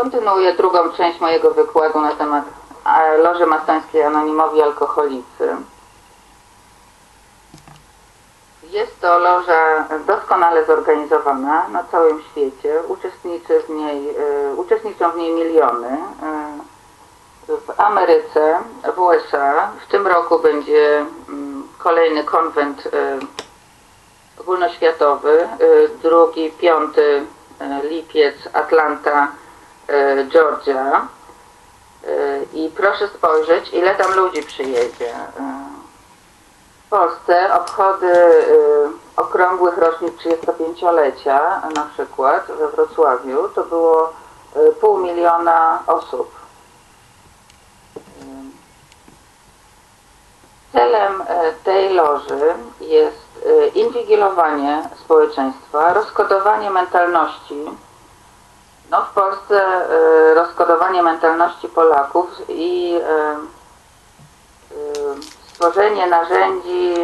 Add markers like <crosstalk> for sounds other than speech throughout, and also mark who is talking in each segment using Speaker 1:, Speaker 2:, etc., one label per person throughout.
Speaker 1: Kontynuuję drugą część mojego wykładu na temat e, Loży Mastońskiej Anonimowi Alkoholicy. Jest to loża doskonale zorganizowana na całym świecie. Uczestniczy w niej, e, uczestniczą w niej miliony. E, w Ameryce, w USA. W tym roku będzie mm, kolejny konwent ogólnoświatowy, drugi, piąty lipiec, Atlanta, Georgia. E, I proszę spojrzeć, ile tam ludzi przyjedzie. E, W Polsce obchody e, okrągłych rocznic 35-lecia, na przykład we Wrocławiu, to było e, pół miliona osób. Celem e, tej loży jest e, inwigilowanie społeczeństwa, rozkodowanie mentalności. No w Polsce e, rozkodowanie mentalności Polaków i e, e, stworzenie narzędzi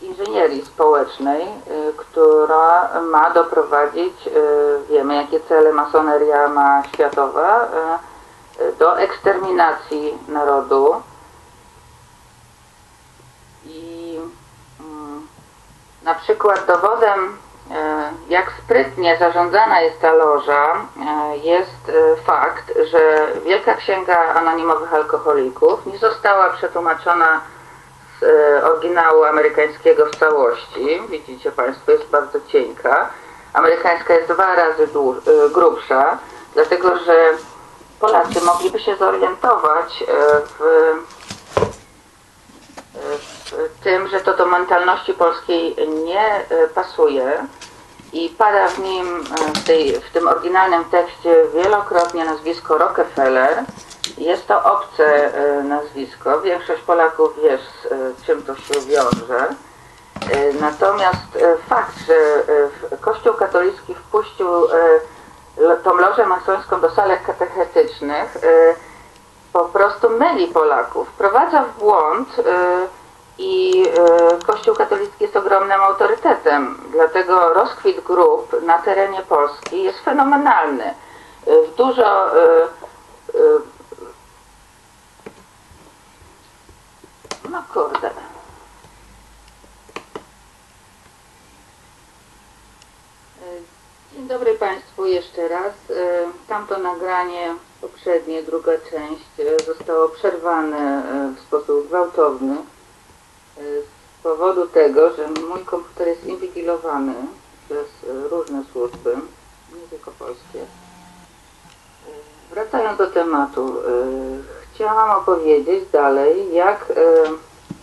Speaker 1: inżynierii społecznej, która ma doprowadzić, wiemy jakie cele masoneria ma światowa, do eksterminacji narodu. I mm, na przykład dowodem, jak sprytnie zarządzana jest ta loża, e, jest e, fakt, że Wielka Księga Anonimowych Alkoholików nie została przetłumaczona z e, oryginału amerykańskiego w całości. Widzicie Państwo, jest bardzo cienka. Amerykańska jest dwa razy e, grubsza, dlatego że Polacy mogliby się zorientować e, w tym, że to do mentalności polskiej nie e, pasuje i pada w nim, e, w, tej, w tym oryginalnym tekście wielokrotnie nazwisko Rockefeller. Jest to obce e, nazwisko. Większość Polaków wie, z czym to się wiąże. Natomiast fakt, że Kościół katolicki wpuścił tą lożę masońską do salek katechetycznych, po prostu myli Polaków, wprowadza w błąd i y, Kościół katolicki jest ogromnym autorytetem, dlatego rozkwit grup na terenie Polski jest fenomenalny. Y, W dużo y, no kurde. Dzień dobry Państwu jeszcze raz. Tamto nagranie poprzednie, druga część zostało przerwane w sposób gwałtowny z powodu tego, że mój komputer jest inwigilowany przez y, różne służby, nie tylko polskie. Y, Wracając do tematu, y, chciałam opowiedzieć dalej, jak y,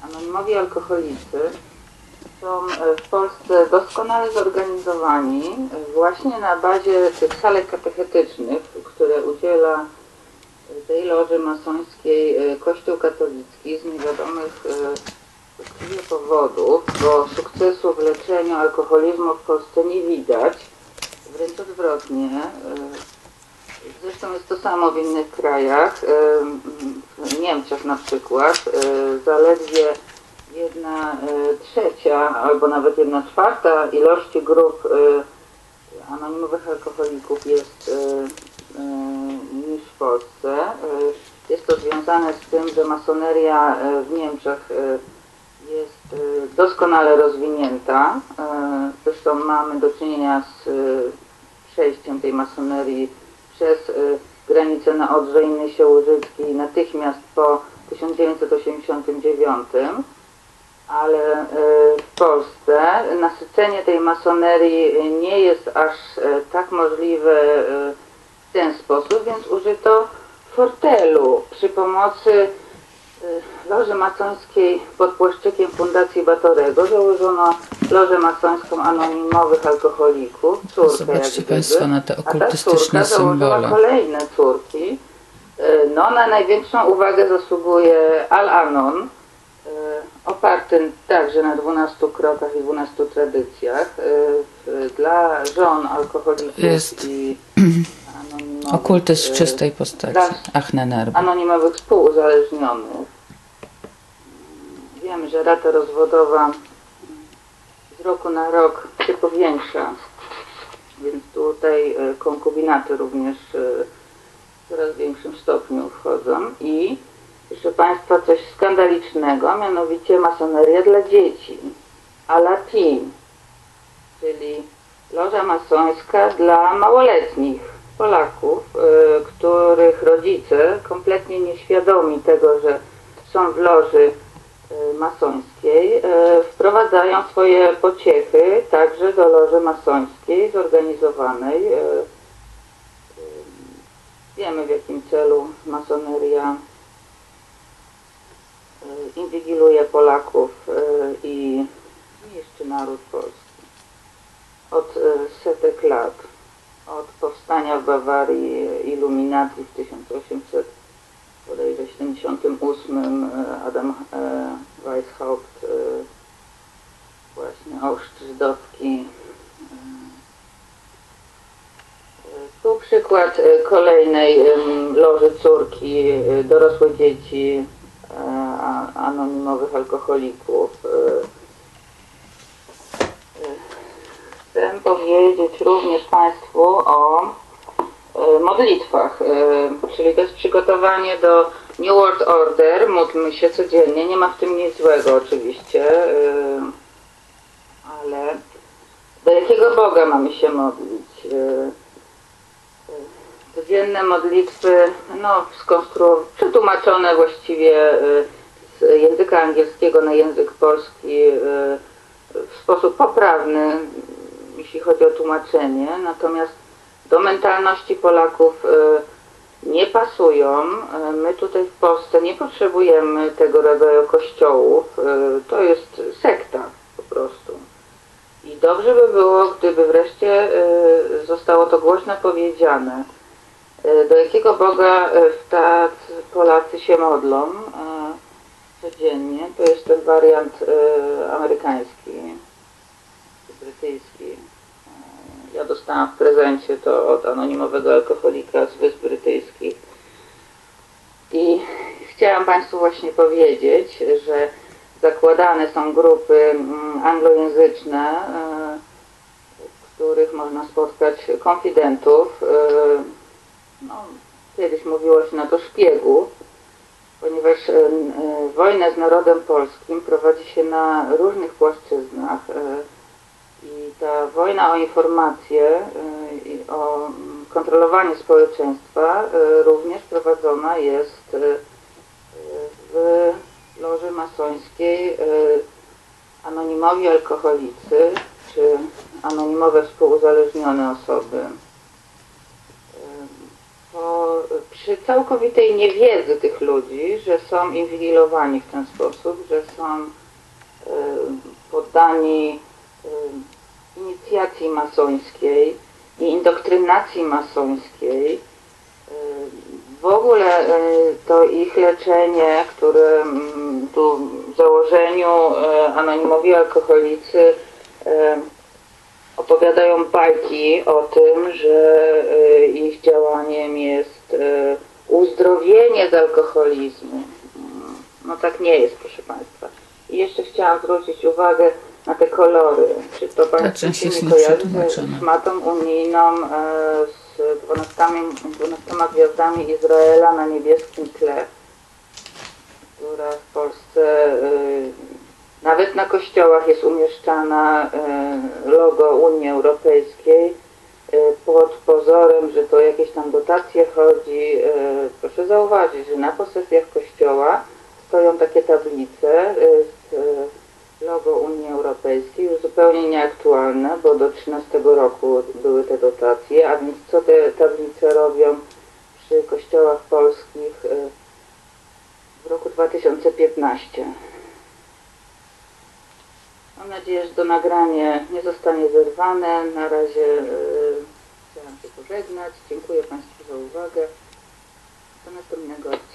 Speaker 1: anonimowi alkoholicy są w Polsce doskonale zorganizowani właśnie na bazie tych salek katechetycznych, które udziela tej loży masońskiej Kościół katolicki z niewiadomych e, właściwie powodów, bo sukcesu w leczeniu alkoholizmu w Polsce nie widać, wręcz odwrotnie. e, Zresztą jest to samo w innych krajach. e, W Niemczech na przykład e, zaledwie jedna trzecia albo nawet jedna czwarta ilości grup anonimowych alkoholików jest niż w Polsce. Jest to związane z tym, że masoneria w Niemczech jest e, doskonale rozwinięta. E, Zresztą mamy do czynienia z e, przejściem tej masonerii przez granicę na Odrze i Nysie Łużyckiej natychmiast po 1989 ale w Polsce nasycenie tej masonerii nie jest aż tak możliwe w ten sposób, więc użyto fortelu przy pomocy Loży Masońskiej pod płaszczykiem Fundacji Batorego założono Lożę Masońską Anonimowych Alkoholików, córkę
Speaker 2: Zobaczcie Państwo na te
Speaker 1: a ta
Speaker 2: okultystyczne symbole.
Speaker 1: kolejne córki. E, No, na największą uwagę zasługuje Al-Anon, e, oparty także na 12 krokach i 12 tradycjach. e, Dla żon alkoholików
Speaker 2: Jest
Speaker 1: i <clears throat> anonimowych,
Speaker 2: Okultyzm w
Speaker 1: e,
Speaker 2: czystej postaci.
Speaker 1: dla
Speaker 2: Achnenerbe.
Speaker 1: anonimowych współuzależnionych. Wiemy, że rata rozwodowa z roku na rok się powiększa. Więc tutaj e, konkubinaty również e, w coraz większym stopniu wchodzą. I proszę Państwa, coś skandalicznego, mianowicie masoneria dla dzieci, a la teen, czyli loża masońska dla małoletnich Polaków, e, których rodzice, kompletnie nieświadomi tego, że są w loży e, masońskiej, e, wprowadzają swoje pociechy także do loży masońskiej zorganizowanej. Wiemy w jakim celu masoneria inwigiluje Polaków i niszczy naród polski. Od setek lat, od powstania w Bawarii Iluminacji w 1800 bodajże 78 e, Adam e, Weishaupt e, właśnie ostrz żydowski. Tu przykład kolejnej loży córki, dorosłe dzieci anonimowych alkoholików. Powiedzieć również Państwu o e, modlitwach, e, czyli to jest przygotowanie do New World Order, módlmy się codziennie, nie ma w tym nic złego oczywiście, e, ale do jakiego Boga mamy się modlić? Codzienne modlitwy, no skonstruowane, przetłumaczone właściwie z języka angielskiego na język polski w sposób poprawny, jeśli chodzi o tłumaczenie, natomiast do mentalności Polaków e, nie pasują. E, My tutaj w Polsce nie potrzebujemy tego rodzaju kościołów. E, To jest sekta po prostu. I dobrze by było, gdyby wreszcie zostało to głośno powiedziane. Do jakiego Boga Polacy się modlą codziennie? To jest ten wariant amerykański, E, Ja dostałam w prezencie to od anonimowego alkoholika z Wysp Brytyjskich. I chciałam Państwu właśnie powiedzieć, że zakładane są grupy mm, anglojęzyczne, e, w których można spotkać konfidentów. e, No, kiedyś mówiło się na to szpiegów, ponieważ wojnę z narodem polskim prowadzi się na różnych płaszczyznach. I ta wojna o informacje y, i o mm, kontrolowanie społeczeństwa y, również prowadzona jest y, w loży masońskiej anonimowi alkoholicy czy anonimowe współuzależnione osoby. Po, przy całkowitej niewiedzy tych ludzi, że są inwigilowani w ten sposób, że są poddani inicjacji masońskiej i indoktrynacji masońskiej. Y, W ogóle y, to ich leczenie, które mm, tu w założeniu y, anonimowi alkoholicy y, opowiadają bajki o tym, że y, ich działaniem jest y, uzdrowienie z alkoholizmu. Mm, No tak nie jest, proszę Państwa. I jeszcze chciałam zwrócić uwagę na te kolory. Czy to Państwo
Speaker 2: część
Speaker 1: się nie kojarzy z szmatą unijną e, z 12, 12 gwiazdami Izraela na niebieskim tle, która w Polsce y, nawet na kościołach jest umieszczana y, logo Unii Europejskiej pod pozorem, że to jakieś tam dotacje chodzi. Proszę zauważyć, że na posesjach kościoła stoją takie tablice z logo Unii Europejskiej, już zupełnie nieaktualne, bo do 13 roku były te dotacje, a więc co te tablice robią przy kościołach polskich y, w roku 2015? Mam nadzieję, że to nagranie nie zostanie zerwane. Na razie yy, chciałam się pożegnać. Dziękuję Państwu za uwagę. Do następnego odcinka.